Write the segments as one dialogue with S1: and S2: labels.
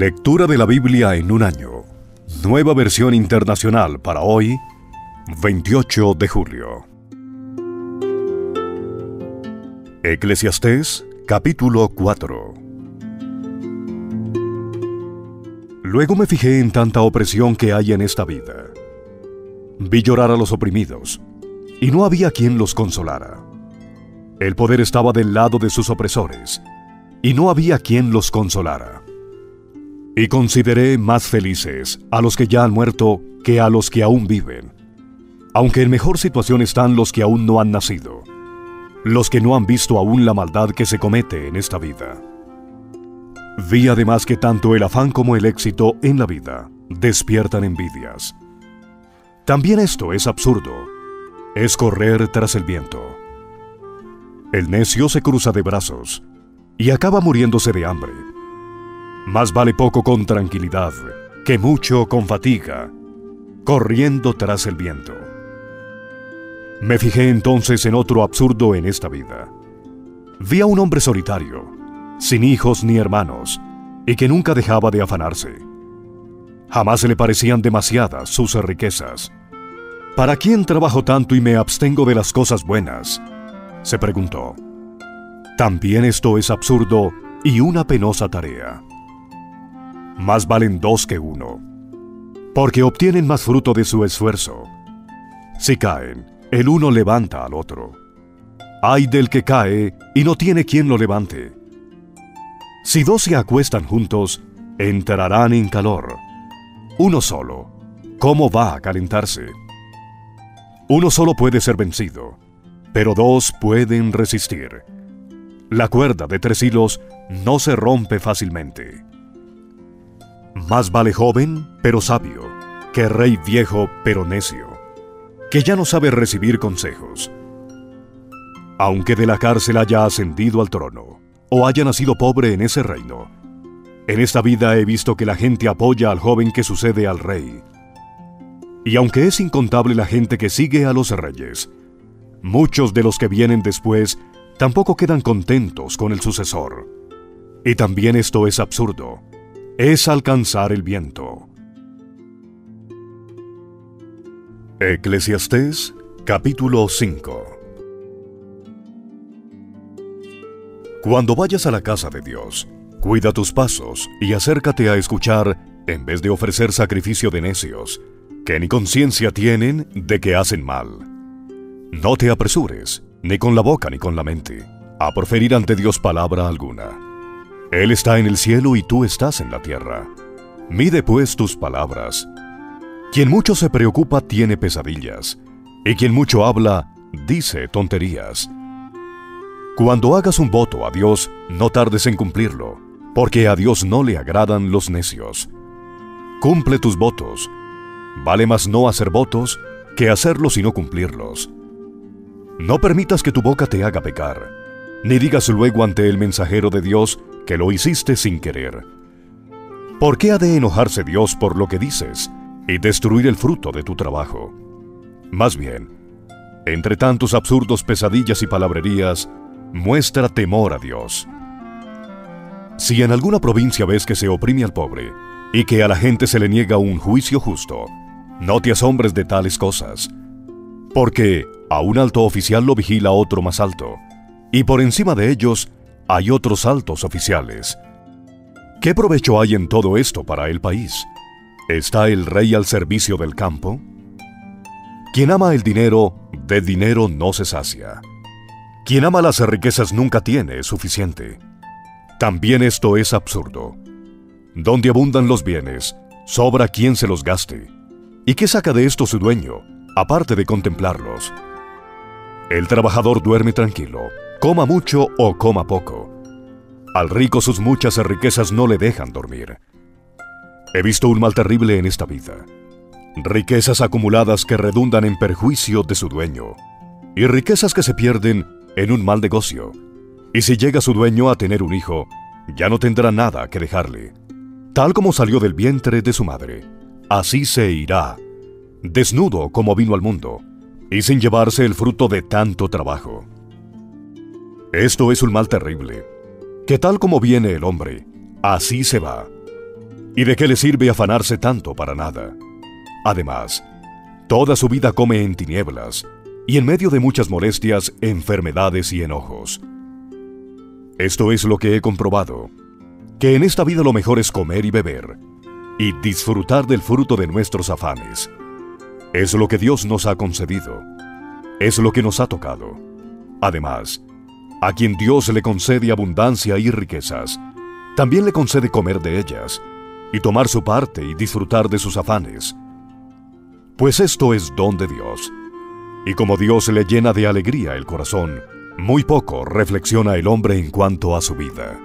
S1: Lectura de la Biblia en un año. Nueva versión internacional para hoy, 28 de julio. Eclesiastés capítulo 4 Luego me fijé en tanta opresión que hay en esta vida. Vi llorar a los oprimidos, y no había quien los consolara. El poder estaba del lado de sus opresores, y no había quien los consolara. Y consideré más felices a los que ya han muerto que a los que aún viven, aunque en mejor situación están los que aún no han nacido, los que no han visto aún la maldad que se comete en esta vida. Vi además que tanto el afán como el éxito en la vida despiertan envidias. También esto es absurdo, es correr tras el viento. El necio se cruza de brazos y acaba muriéndose de hambre más vale poco con tranquilidad que mucho con fatiga, corriendo tras el viento. Me fijé entonces en otro absurdo en esta vida. Vi a un hombre solitario, sin hijos ni hermanos, y que nunca dejaba de afanarse. Jamás se le parecían demasiadas sus riquezas. ¿Para quién trabajo tanto y me abstengo de las cosas buenas? se preguntó. También esto es absurdo y una penosa tarea más valen dos que uno, porque obtienen más fruto de su esfuerzo. Si caen, el uno levanta al otro. Hay del que cae y no tiene quien lo levante. Si dos se acuestan juntos, entrarán en calor. Uno solo, ¿cómo va a calentarse? Uno solo puede ser vencido, pero dos pueden resistir. La cuerda de tres hilos no se rompe fácilmente. Más vale joven, pero sabio, que rey viejo, pero necio, que ya no sabe recibir consejos. Aunque de la cárcel haya ascendido al trono, o haya nacido pobre en ese reino, en esta vida he visto que la gente apoya al joven que sucede al rey. Y aunque es incontable la gente que sigue a los reyes, muchos de los que vienen después tampoco quedan contentos con el sucesor. Y también esto es absurdo es alcanzar el viento. Eclesiastés capítulo 5 Cuando vayas a la casa de Dios, cuida tus pasos y acércate a escuchar en vez de ofrecer sacrificio de necios, que ni conciencia tienen de que hacen mal. No te apresures, ni con la boca ni con la mente, a proferir ante Dios palabra alguna él está en el cielo y tú estás en la tierra. Mide pues tus palabras. Quien mucho se preocupa tiene pesadillas, y quien mucho habla dice tonterías. Cuando hagas un voto a Dios, no tardes en cumplirlo, porque a Dios no le agradan los necios. Cumple tus votos. Vale más no hacer votos que hacerlos y no cumplirlos. No permitas que tu boca te haga pecar, ni digas luego ante el mensajero de Dios, que lo hiciste sin querer. ¿Por qué ha de enojarse Dios por lo que dices y destruir el fruto de tu trabajo? Más bien, entre tantos absurdos pesadillas y palabrerías, muestra temor a Dios. Si en alguna provincia ves que se oprime al pobre y que a la gente se le niega un juicio justo, no te asombres de tales cosas, porque a un alto oficial lo vigila otro más alto, y por encima de ellos hay otros altos oficiales. ¿Qué provecho hay en todo esto para el país? ¿Está el rey al servicio del campo? Quien ama el dinero, de dinero no se sacia. Quien ama las riquezas nunca tiene suficiente. También esto es absurdo. Donde abundan los bienes, sobra quien se los gaste. ¿Y qué saca de esto su dueño, aparte de contemplarlos? El trabajador duerme tranquilo, coma mucho o coma poco. Al rico sus muchas riquezas no le dejan dormir. He visto un mal terrible en esta vida. Riquezas acumuladas que redundan en perjuicio de su dueño. Y riquezas que se pierden en un mal negocio. Y si llega su dueño a tener un hijo, ya no tendrá nada que dejarle. Tal como salió del vientre de su madre, así se irá, desnudo como vino al mundo, y sin llevarse el fruto de tanto trabajo. Esto es un mal terrible, que tal como viene el hombre, así se va. ¿Y de qué le sirve afanarse tanto para nada? Además, toda su vida come en tinieblas y en medio de muchas molestias, enfermedades y enojos. Esto es lo que he comprobado, que en esta vida lo mejor es comer y beber, y disfrutar del fruto de nuestros afanes. Es lo que Dios nos ha concedido, es lo que nos ha tocado. Además, a quien Dios le concede abundancia y riquezas, también le concede comer de ellas, y tomar su parte y disfrutar de sus afanes. Pues esto es don de Dios. Y como Dios le llena de alegría el corazón, muy poco reflexiona el hombre en cuanto a su vida.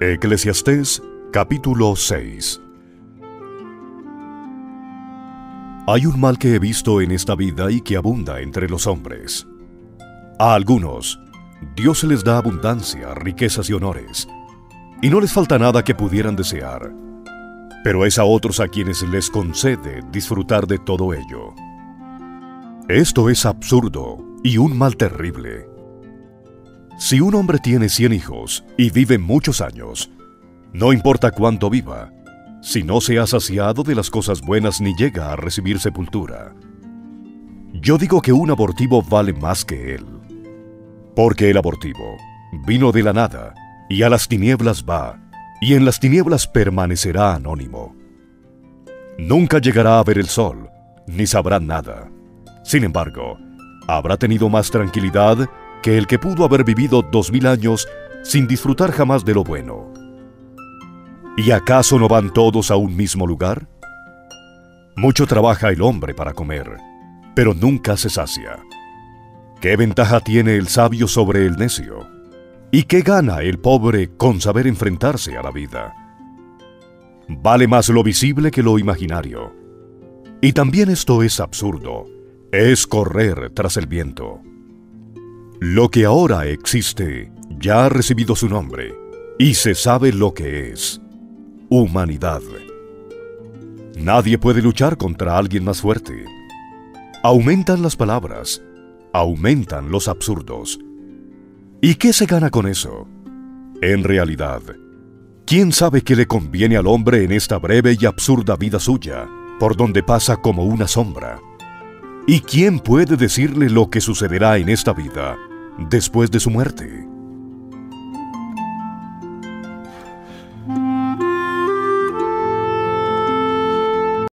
S1: Eclesiastés capítulo 6 Hay un mal que he visto en esta vida y que abunda entre los hombres. A algunos, Dios les da abundancia, riquezas y honores, y no les falta nada que pudieran desear, pero es a otros a quienes les concede disfrutar de todo ello. Esto es absurdo y un mal terrible. Si un hombre tiene 100 hijos y vive muchos años, no importa cuánto viva, si no se ha saciado de las cosas buenas ni llega a recibir sepultura. Yo digo que un abortivo vale más que él, porque el abortivo vino de la nada y a las tinieblas va, y en las tinieblas permanecerá anónimo. Nunca llegará a ver el sol, ni sabrá nada sin embargo, habrá tenido más tranquilidad que el que pudo haber vivido dos mil años sin disfrutar jamás de lo bueno. ¿Y acaso no van todos a un mismo lugar? Mucho trabaja el hombre para comer, pero nunca se sacia. ¿Qué ventaja tiene el sabio sobre el necio? ¿Y qué gana el pobre con saber enfrentarse a la vida? Vale más lo visible que lo imaginario. Y también esto es absurdo es correr tras el viento. Lo que ahora existe ya ha recibido su nombre y se sabe lo que es. Humanidad. Nadie puede luchar contra alguien más fuerte. Aumentan las palabras, aumentan los absurdos. ¿Y qué se gana con eso? En realidad, ¿quién sabe qué le conviene al hombre en esta breve y absurda vida suya, por donde pasa como una sombra? ¿Y quién puede decirle lo que sucederá en esta vida después de su muerte?